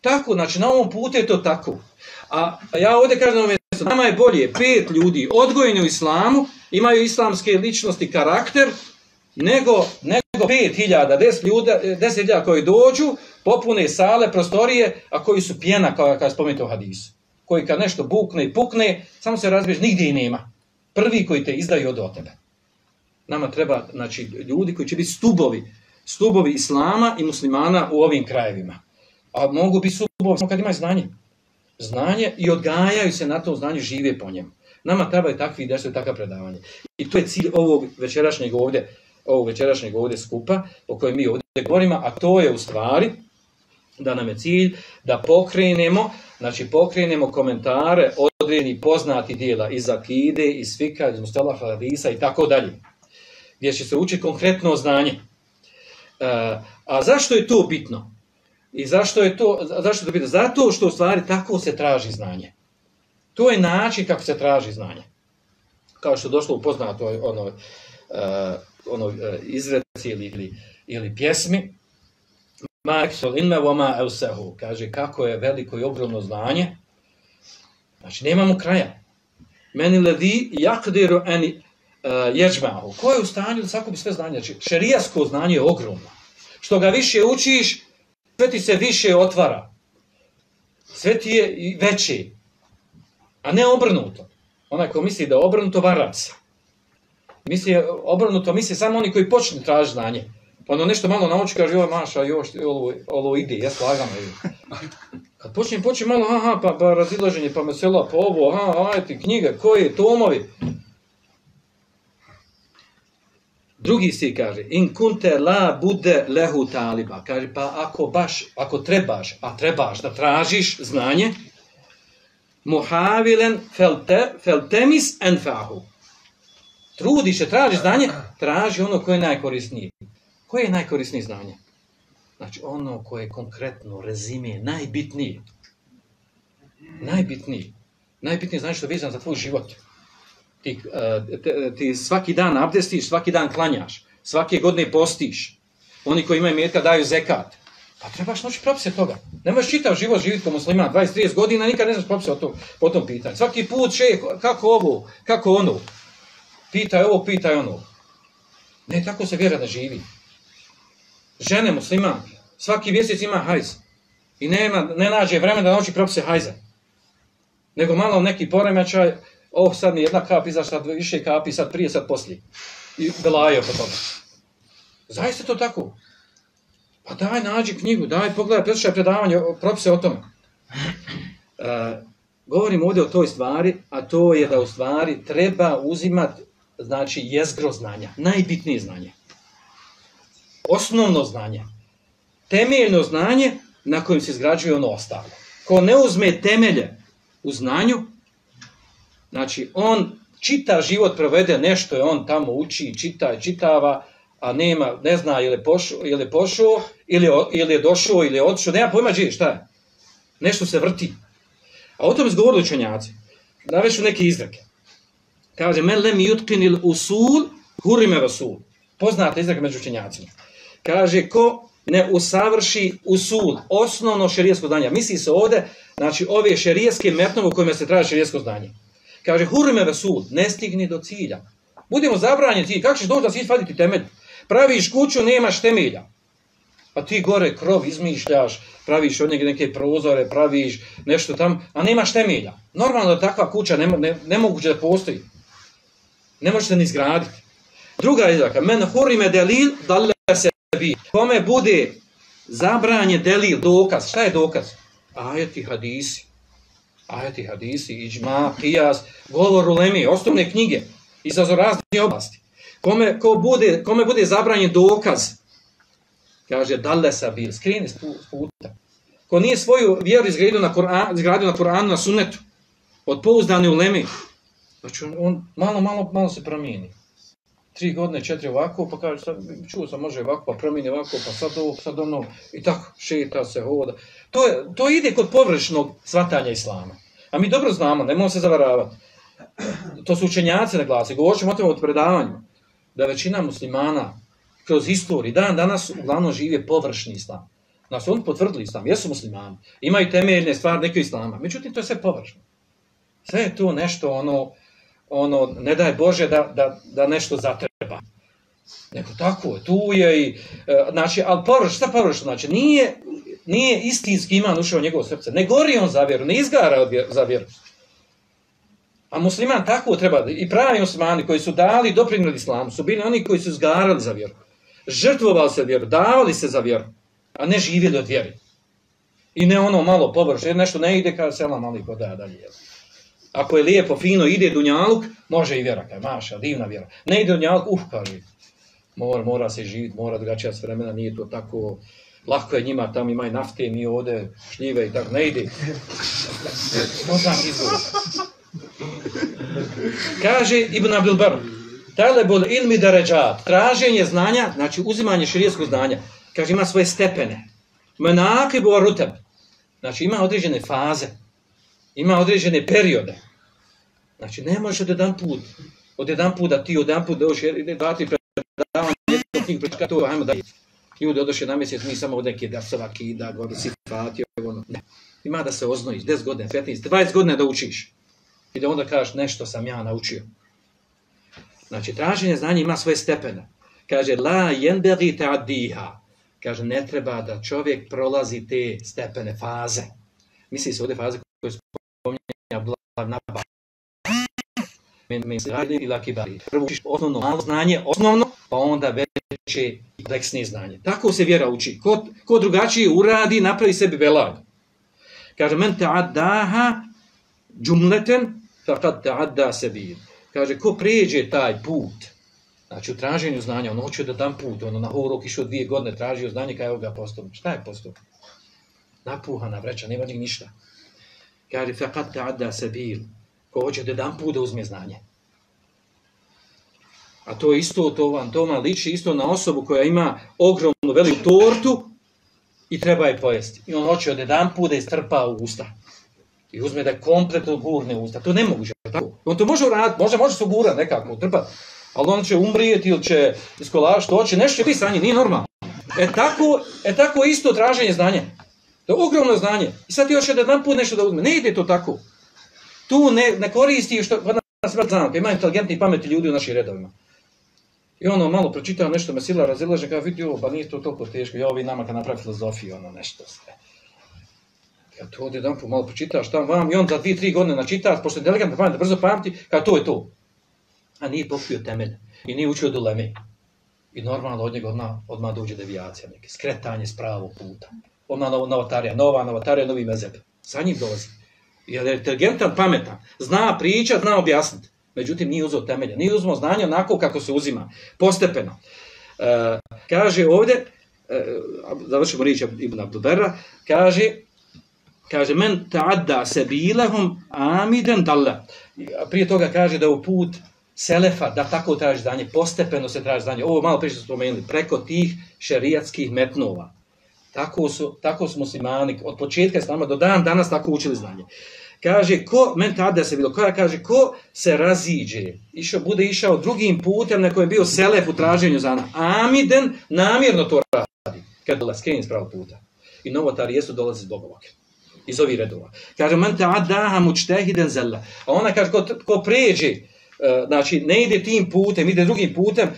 Tako, znači na ovom putu je to tako. A ja ovdje kažem na nama je bolje pet ljudi odgojeni u islamu, imaju islamske ličnosti, karakter, nego, nego pet hiljada, deset ljuda, deset koji dođu, popune sale, prostorije, a koji su pjena, kao kad spomenuti u hadisu. Koji kad nešto bukne i pukne, samo se razbiješ, nigdje i nema. Prvi koji te izdaju od tebe. Nama treba, znači, ljudi koji će biti stubovi, stubovi islama i muslimana u ovim krajevima. A mogu biti stubovi samo kad imaju znanje. Znanje i odgajaju se na to znanje, žive po njemu. Nama trebaju takvi i takva predavanje. I to je cilj ovog večerašnjeg ovdje, ovog večerašnjeg ovdje skupa o kojem mi ovdje govorimo, a to je u stvari da nam je cilj da pokrenemo, znači pokrenemo komentare određenih poznati dijela iz Akide, iz Fika, iz Mustala Hadisa i tako dalje. Gdje će se učiti konkretno znanje. E, a zašto je to bitno? I zašto je to, zašto je to bitno? Zato što u stvari tako se traži znanje. To je način kako se traži znanje. Kao što je došlo u poznatoj ono, uh, ono, uh, izreci ili, ili, pjesmi, Maksol inme voma eusehu, kaže kako je veliko i ogromno znanje, znači nemamo kraja. Meni ledi jakdiru eni uh, jeđmahu. Ko je u stanju da sakupi sve znanje? Znači, šerijasko znanje je ogromno. Što ga više učiš, sve ti se više otvara. Sve ti je veće. A ne obrnuto. Onaj ko misli da je obrnuto, varac. Misli obrnuto, misli samo oni koji počne tražiti znanje. Pa ono nešto malo nauči, kaže, joj maša, još, ovo, ovo ide, ja slagam. [laughs] Kad počne, počne malo, aha, pa, pa razilaženje, pa mesela, pa ovo, aha, ajte, knjige, koje, tomovi. Drugi si kaže, in kunte la bude lehu taliba. Kaže, pa ako baš, ako trebaš, a trebaš da tražiš znanje, muhavilen felte, feltemis enfahu. Trudiš se, tražiš znanje, traži ono koje je najkorisnije. Koje je najkorisnije znanje? Znači ono koje je konkretno, rezime, najbitnije. Najbitnije. Najbitnije znači što je vezano za tvoj život. Ti, uh, ti svaki dan abdestiš, svaki dan klanjaš, svake godine postiš. Oni koji imaju metka daju zekat. Pa trebaš noći propise toga. Ne možeš čitav život živjeti kao musliman, 20-30 godina, nikad ne znaš propise o tom, po tom pitanju. Svaki put še, kako ovo, kako ono. Pitaj ovo, pitaj ono. Ne, tako se vjera ne živi. Žene musliman, svaki mjesec ima hajz. I nema, ne nađe vremena da nauči propise hajza. Nego malo neki poremećaj, oh, sad mi jedna kap izašla, više kapi, sad prije, sad poslije. I belaje po tome. Zaista to tako. Pa daj, nađi knjigu, daj, pogledaj, preslušaj predavanje, propise o tome. E, govorim ovdje o toj stvari, a to je da u stvari treba uzimati, znači, jezgro znanja, najbitnije znanje. Osnovno znanje. Temeljno znanje na kojem se izgrađuje ono ostalo. Ko ne uzme temelje u znanju, znači, on čita život, provede nešto, je on tamo uči, čita, čitava, a nema, ne zna ili pošao, ili, pošao, ili, ili je došao, ili je otišao, nema pojma gdje, šta je. Nešto se vrti. A o tom izgovorili učenjaci. Navešu neke izrake. Kaže, men lem jutkinil usul, hurime rasul. Poznate izrake među učenjacima. Kaže, ko ne usavrši usul, osnovno šerijesko znanje. Misli se ovde, znači ove šerijeske metnove u kojima se traži šerijesko znanje. Kaže, hurime rasul, ne stigni do cilja. Budemo zabranjeni. Kako ćeš doći da si isfaditi temelj? Praviš kuću, nemaš temelja. Pa ti gore krov izmišljaš, praviš od njega neke prozore, praviš nešto tam, a nemaš temelja. Normalno da takva kuća ne, ne, nemoguće da postoji. Ne može se ni izgraditi. Druga izraka, men hurime delil, bi. Kome bude zabranje delil, dokaz. Šta je dokaz? Ajeti hadisi. Ajeti hadisi, iđma, kijas, govor u lemi, osnovne knjige, izazor razne oblasti. Kome, ko bude, kome bude zabranjen dokaz, kaže, dalle sabil, skrini s puta. Ko nije svoju vjeru izgradio na Kur'anu, izgradio na Kur'anu, na sunnetu, od pouzdane u lemi, znači on, on malo, malo, malo se promijeni. Tri godine, četiri ovako, pa kaže, sad, čuo sam, može ovako, pa promijeni ovako, pa sad ovo, sad ono, i tako, šeta se, hoda. To, je, to ide kod površnog svatanja Islama. A mi dobro znamo, ne se zavaravati. To su učenjaci na glasi, govorit ćemo o tom od predavanju da većina muslimana kroz istoriju, dan danas uglavnom žive površni islam. Znači, oni potvrdili islam, jesu muslimani, imaju temeljne stvari neke islama, međutim, to je sve površno. Sve je to nešto, ono, ono ne daj Bože da, da, da nešto zatreba. Neko tako tu je i, e, znači, ali površno, šta površno, znači, nije, nije istinski iman ušao u njegovo srce, ne gori on za vjeru, ne izgara za vjeru. A musliman tako treba, i pravi muslimani koji su dali doprinjeli islamu, su bili oni koji su zgarali za vjeru. Žrtvovali se vjeru, davali se za vjeru, a ne živjeli od vjeri. I ne ono malo površno, jer nešto ne ide, kada sela mali podaja dalje. Ako je lijepo, fino, ide dunjaluk, može i vjera, kaj maša, divna vjera. Ne ide dunjaluk, uf, kaže, mora, mora se živjeti, mora drugačija s vremena, nije to tako, lako je njima, tam imaju nafte, mi ovdje šljive i tako, ne ide. Poznam izgovor. Kaže Ibn Abdul Bar, talebul ilmi daređat, traženje znanja, znači uzimanje širijetskog znanja, kaže ima svoje stepene. Menakibu ruteb, znači ima određene faze, ima određene periode. Znači ne možeš od jedan put, od jedan put da ti od jedan put dođeš, ide dati predavanje, jednu knjigu, to, ajmo da ljudi odoše na mjesec, mi samo od neke da kida, gore si fatio, ono, ne. Ima da se oznojiš, 10 godina, 15, 20 godina da učiš. I da onda kažeš nešto sam ja naučio. Znači, traženje znanja ima svoje stepene. Kaže, la jenberi ta'diha. Kaže, ne treba da čovjek prolazi te stepene faze. Misli se ovdje faze koje spominje Abdullah Naba. Men, men, ila kibari. Prvo učiš osnovno malo znanje, osnovno, pa onda veće kompleksnije znanje. Tako se vjera uči. Ko, ko drugačije uradi, napravi sebi velag. Kaže, men ta'addaha džumleten, faqad ta'adda sebil. Kaže, ko prijeđe taj put, znači u traženju znanja, on hoće da dam put, ono na horok išao dvije godine, tražio znanje, kaj ga postup. Šta je postup? Napuhana vreća, nema njih ništa. Kaže, faqad ta'adda sebil. Ko hoće dam put da uzme znanje. A to isto, to vam, to vam liči isto na osobu koja ima ogromnu veliku tortu i treba je pojesti. I on hoće od jedan put da je strpa u usta. I uzme da je kompletno gurne usta. To ne moguće. Tako. On to može uraditi, može, može se ugurati nekako, trpati. Ali on će umrijeti ili će iskolaš, to nešto će biti stanje, nije normalno. E tako, e tako isto traženje znanja. To je ogromno znanje. I sad ti da jedan put nešto da uzme. Ne ide to tako. Tu ne, ne koristi što, kod nas smrt znam, ima inteligentni i pametni ljudi u našim redovima. I ono malo pročitao nešto me sila razilaže, kao vidi ovo, pa nije to toliko teško, ja ovi nama kad napravi filozofiju, ono nešto sve. Ja to ovdje jedan malo pročitaš tam vam i on za dvije, tri godine načita, pošto je delegantna pamet, brzo pamti, kao to je to. A nije pokrio temelj i nije učio do leme. I normalno od njega odmah, odmah dođe devijacija, neke skretanje s pravog puta. Odmah novotarija, nova novotarija, novi mezeb. Sa njim dolazi. Jer je inteligentan, pametan, zna pričat, zna objasniti. Međutim, nije uzeo temelje, nije uzeo znanje onako kako se uzima, postepeno. E, kaže ovdje, e, završimo riječ Ibn Abdubera, kaže, kaže, men ta'adda se bilehum amiden dalla. Prije toga kaže da u put selefa, da tako traži znanje, postepeno se traži znanje. Ovo malo prije što spomenuli, preko tih šerijatskih metnova. Tako su, tako su muslimani, od početka s nama do dan danas tako učili znanje. Kaže, ko, men tada se bilo, koja kaže, ko se raziđe, išao, bude išao drugim putem na kojem je bio selef u traženju za Amiden namjerno to radi, kad dolazi skreni s pravog puta. I novotari jesu dolazi zbog ovoga. Iz ovih redova. Kaže, men tada mučtehiden zella. A ona kaže, ko, ko pređe, e, znači, ne ide tim putem, ide drugim putem,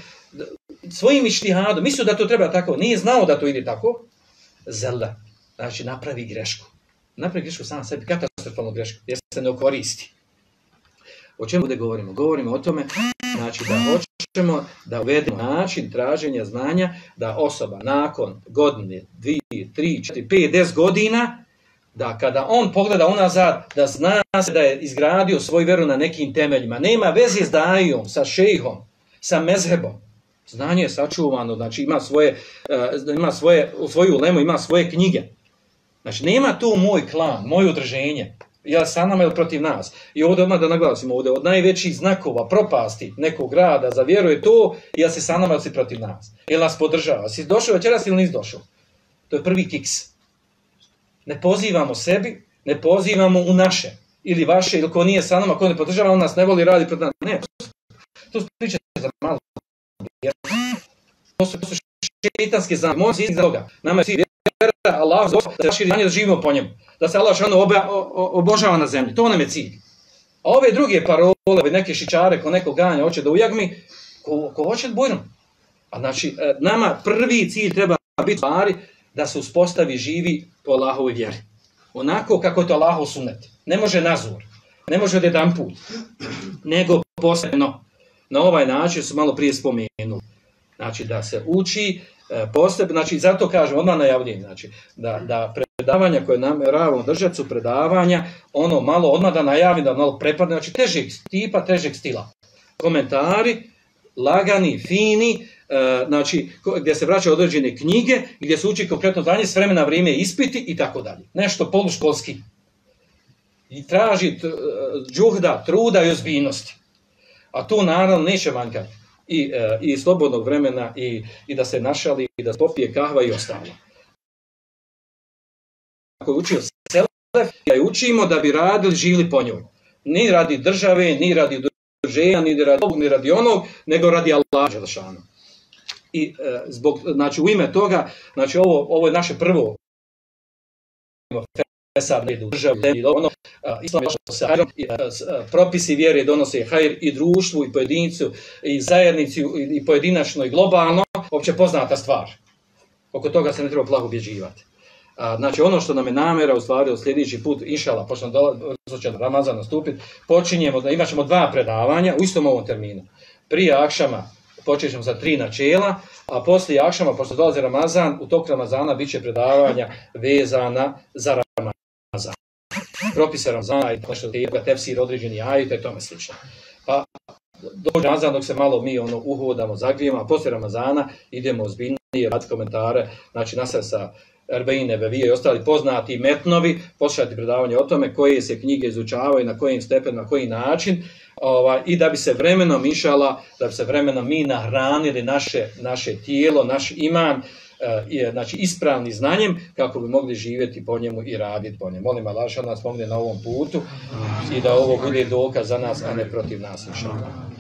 svojim ištihadom, mislio da to treba tako, nije znao da to ide tako, zella. Znači, napravi grešku napravi grešku sam sebi, katastrofalnu grešku, jer se ne koristi. O čemu da govorimo? Govorimo o tome znači, da hoćemo da uvedemo način traženja znanja da osoba nakon godine, dvije, tri, četiri, pet, deset godina, da kada on pogleda unazad, da zna se da je izgradio svoj veru na nekim temeljima. Nema veze s dajom, sa šejhom, sa mezhebom. Znanje je sačuvano, znači ima svoje, uh, ima svoje, svoju lemu ima svoje knjige. Znači, nema tu moj klan, moje udrženje, ja sa nama ili protiv nas. I ovdje odmah da naglasimo, ovdje od najvećih znakova propasti nekog grada za vjeru je to, ja se sa nama ili si protiv nas. Ili nas podržava. Si došao večeras ili nisi došao. To je prvi kiks. Ne pozivamo sebi, ne pozivamo u naše. Ili vaše, ili ko nije sa nama, ko ne podržava, on nas ne voli radi protiv nas. Ne, to su priče za malo. To su, šeitanske zamke. Toga. Nama je cilj vjera, Allah, da širi da živimo po njemu. Da se Allah šano obožava na zemlji. To nam je cilj. A ove druge parole, neke šičare, ko neko ganja, hoće da ujagmi, ko, hoće da bujno. A znači, e, nama prvi cilj treba biti stvari da se uspostavi živi po Allahovoj vjeri. Onako kako je to Allahov sunet. Ne može nazor. Ne može od jedan put. Nego posebno. Na ovaj način su malo prije spomenuli. Znači da se uči e, posebno, znači zato kažem, odmah najavljujem, znači da, da predavanja koje nam ravno držati su predavanja, ono malo odmah da najavi, da malo prepadne, znači težeg tipa, težeg stila. Komentari, lagani, fini, e, znači gdje se vraćaju određene knjige, gdje se uči konkretno znanje, s vremena vrijeme ispiti i tako dalje. Nešto poluškolski. I traži e, džuhda, truda i ozbiljnosti. A tu naravno neće manjkati i, e, i slobodnog vremena i, i da se našali i da popije kahva i ostalo. Ako je učio selef, da je učimo da bi radili, živili po njoj. Ni radi države, ni radi udruženja, ni radi ovog, ni radi onog, nego radi Allah Želešanu. I e, zbog, znači u ime toga, znači ovo, ovo je naše prvo fesad u državi, ono, islam sa hajrom, propisi vjere donose hajr i društvu, i pojedincu, i zajednici, i pojedinačno, i globalno, opće poznata stvar. Oko toga se ne treba plaho objeđivati. znači ono što nam je namjera u stvari od sljedeći put, inšala, pošto će Ramazan nastupiti, počinjemo, imat ćemo dva predavanja u istom ovom terminu. Prije akšama počet ćemo sa tri načela, a poslije akšama, pošto dolazi Ramazan, u toku Ramazana bit će predavanja vezana za Ramazan. Propise Ramazana i nešto tega, tefsir određeni ajite i tome slično. Pa dođe Ramazan dok se malo mi ono uhodamo, zagrijemo, a poslije Ramazana idemo ozbiljnije, raditi komentare, znači nas sa Erbeine, Bevije i ostali poznati metnovi, poslušati predavanje o tome koje se knjige izučavaju, na kojim stepenima, na koji način, ovaj, i da bi se vremenom išala, da bi se vremenom mi nahranili naše, naše tijelo, naš iman, je, znači ispravni znanjem kako bi mogli živjeti po njemu i raditi po njemu. Molim Allah nas pomogne na ovom putu i da ovo bude dokaz za nas, a ne protiv nas. Inšallah.